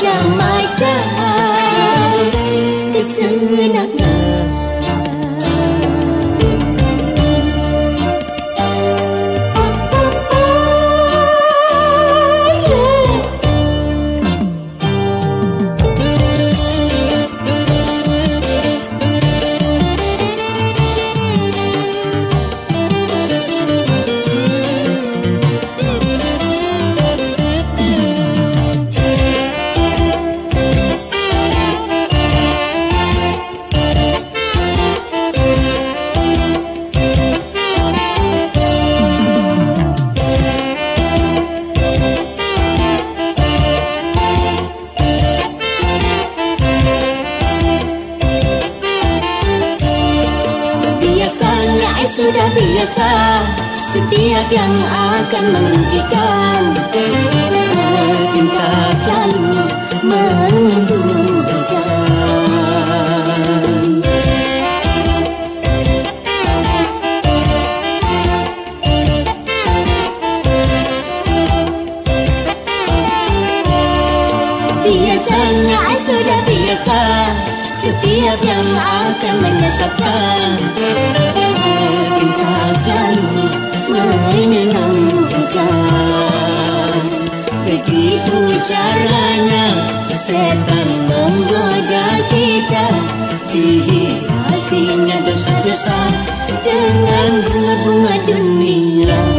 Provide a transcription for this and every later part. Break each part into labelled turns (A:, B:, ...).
A: jamai
B: jamai kesana itu
A: caranya setan menggoda kita dihiasinya dosa-dosa dengan bunga-bunga dunia.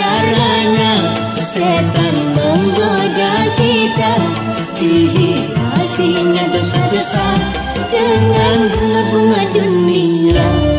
A: caranya setan menggoda kita. Dihiasinya dosa-dosa dengan bunga-bunga dunia.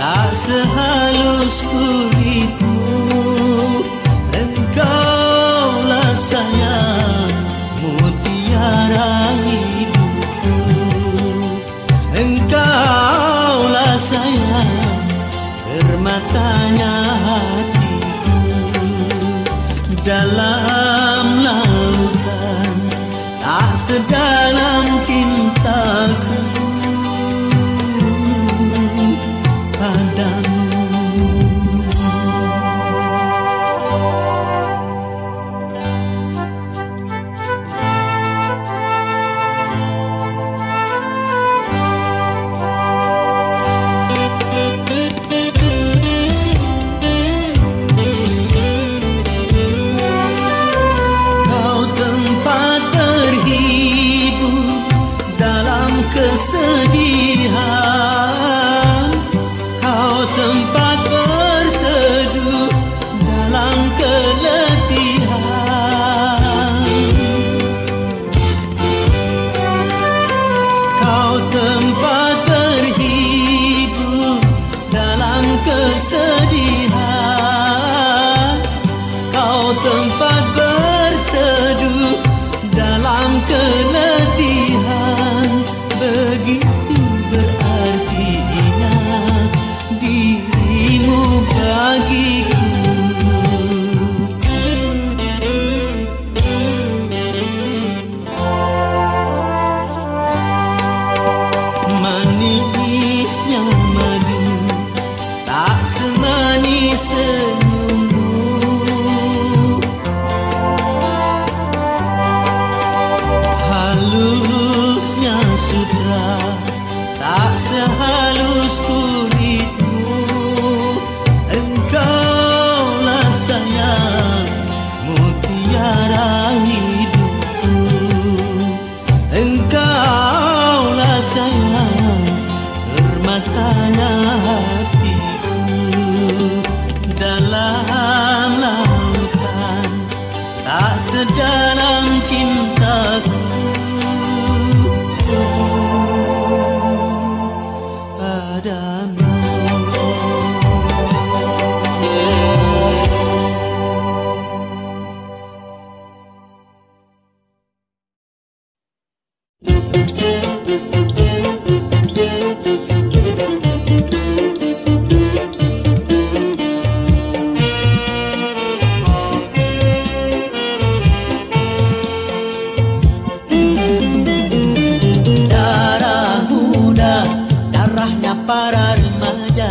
C: Tak sehalus para remaja.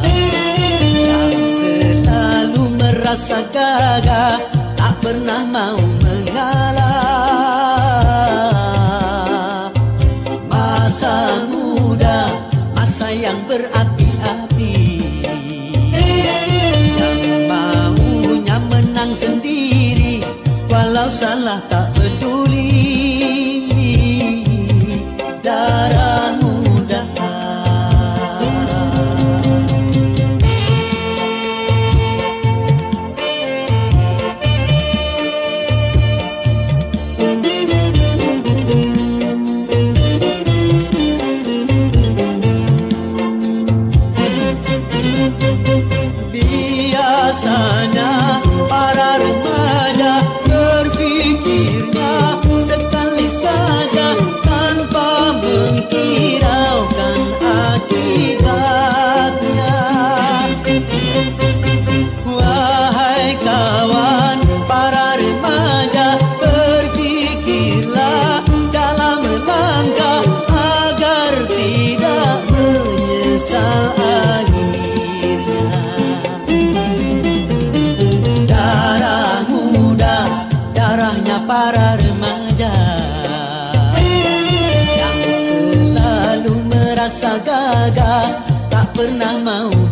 C: Yang selalu merasa gagah tak pernah mau mengalah. Masa muda masa yang berapi-api. Yang maunya menang sendiri walau salah tak rasa gagah. Tak pernah mau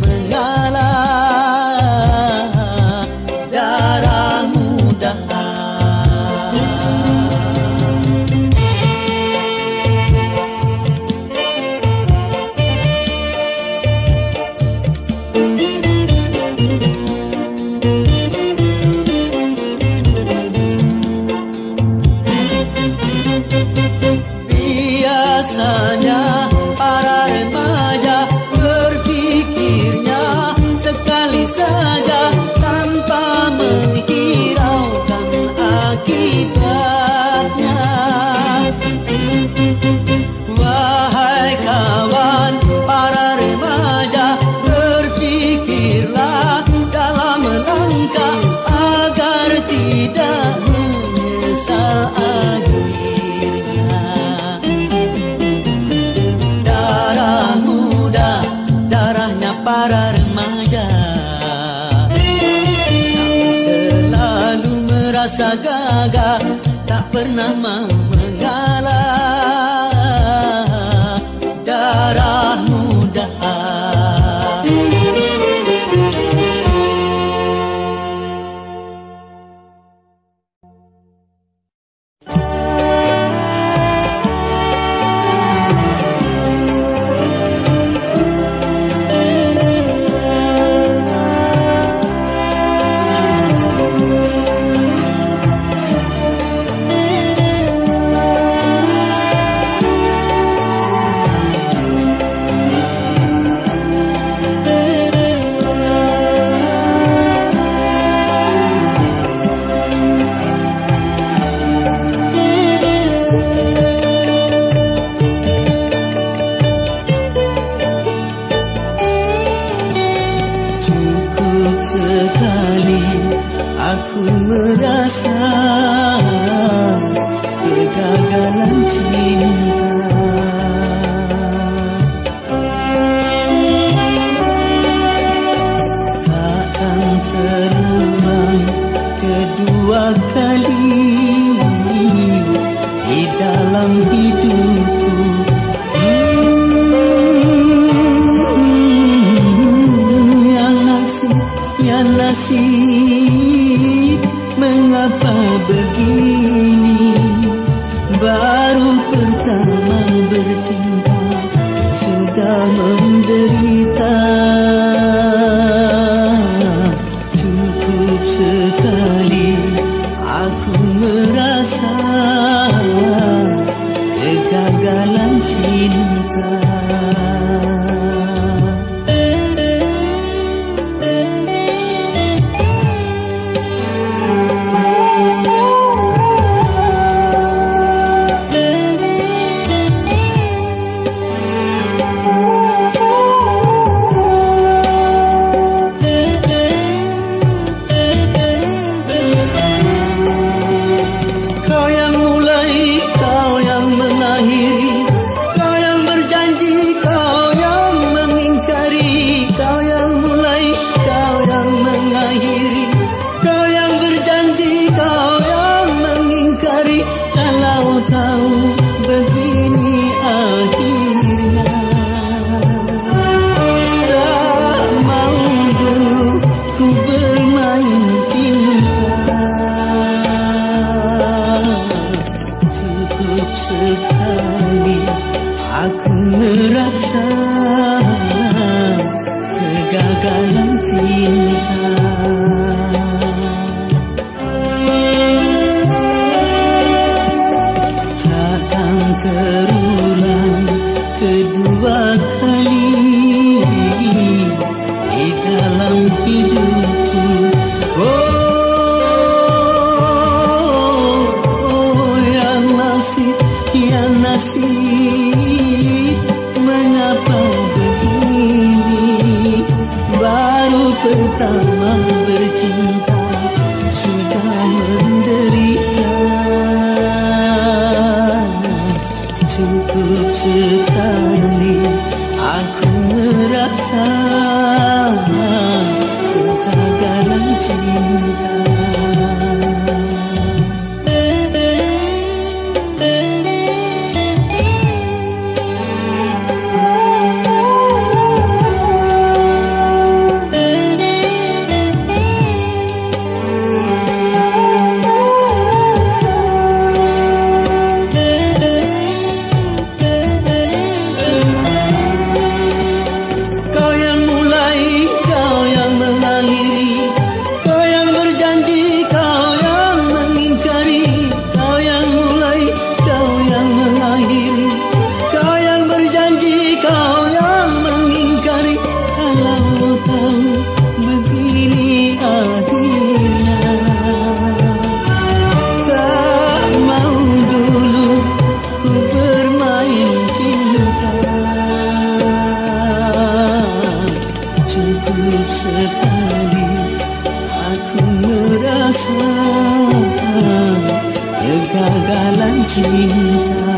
C: 甲咱一。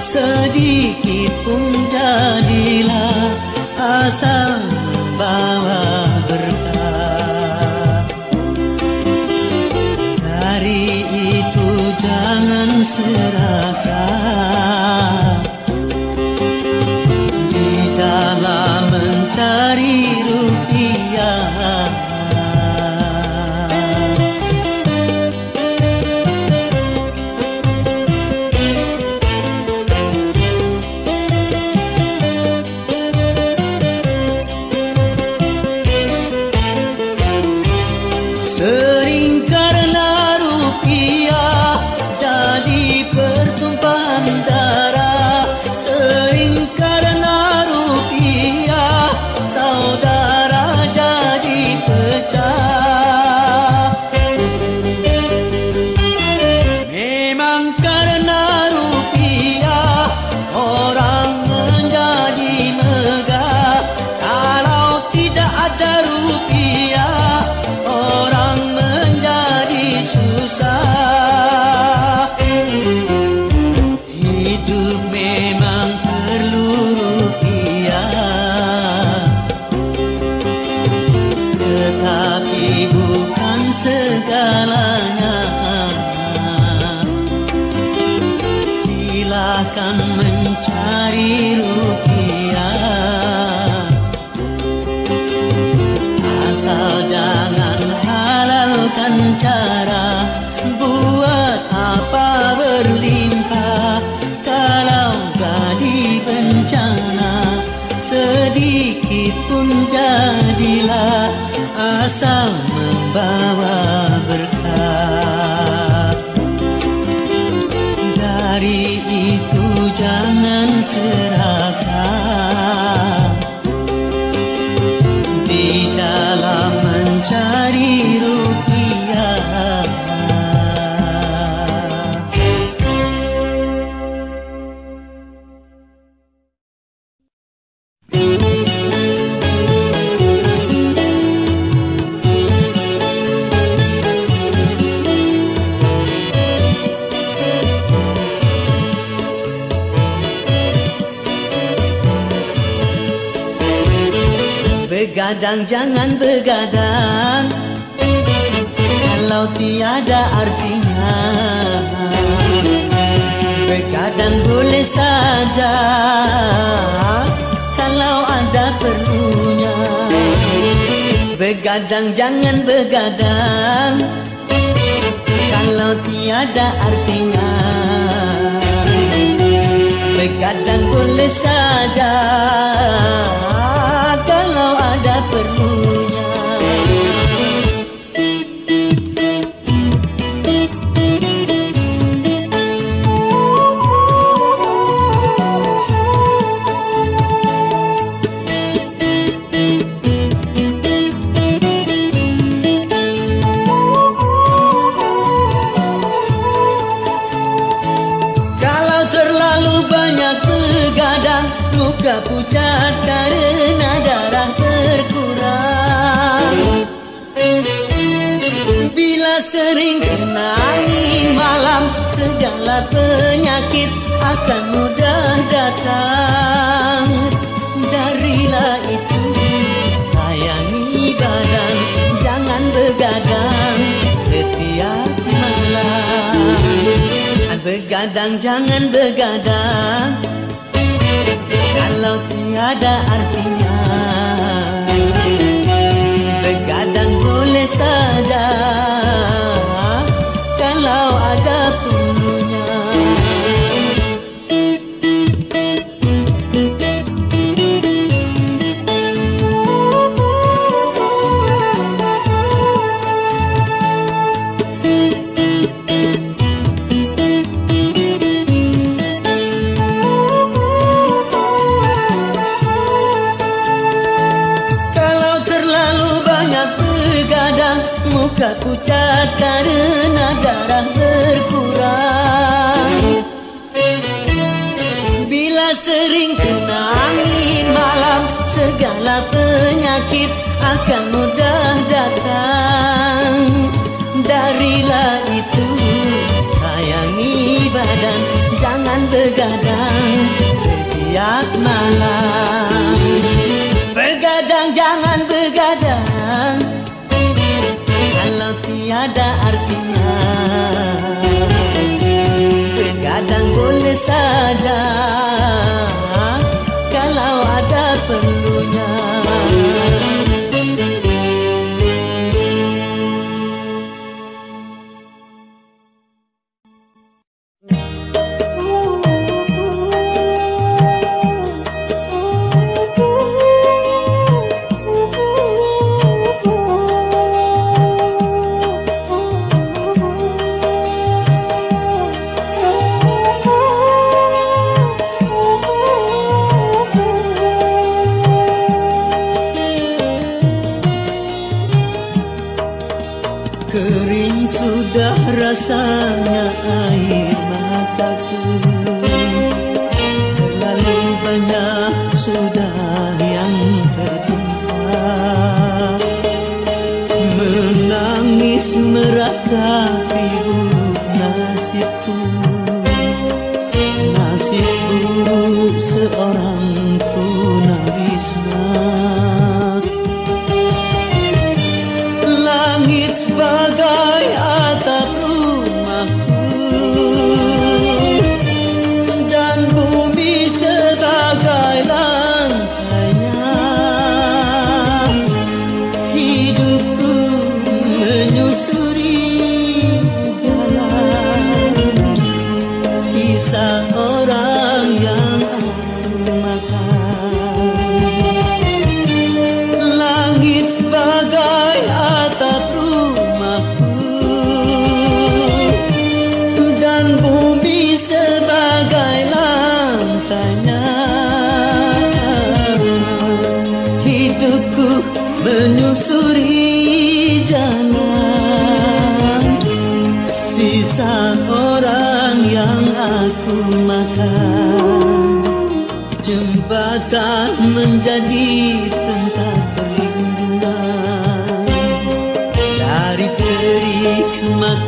C: sedikit pun jadilah asal bawah. begadang. Kalau tiada artinya Begadang boleh saja. boleh saja Begadang jangan begadang. Kalau tiada artinya Begadang boleh saja. Kalau ada saja kering sudah rasanya air mataku. Terlalu banyak sudah yang tertimpa. Menangis meratapi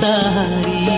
C: matahari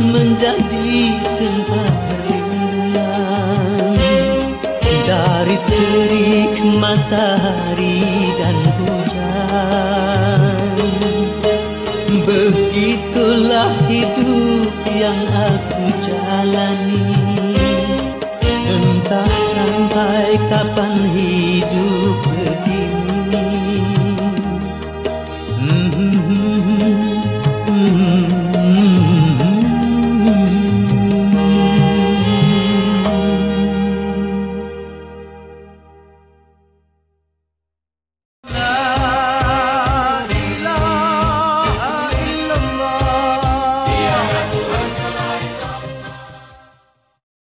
C: menjadi tempat perlindungan dari terik matahari dan hujan. Begitulah hidup yang aku jalani. Entah sampai kapan hidup.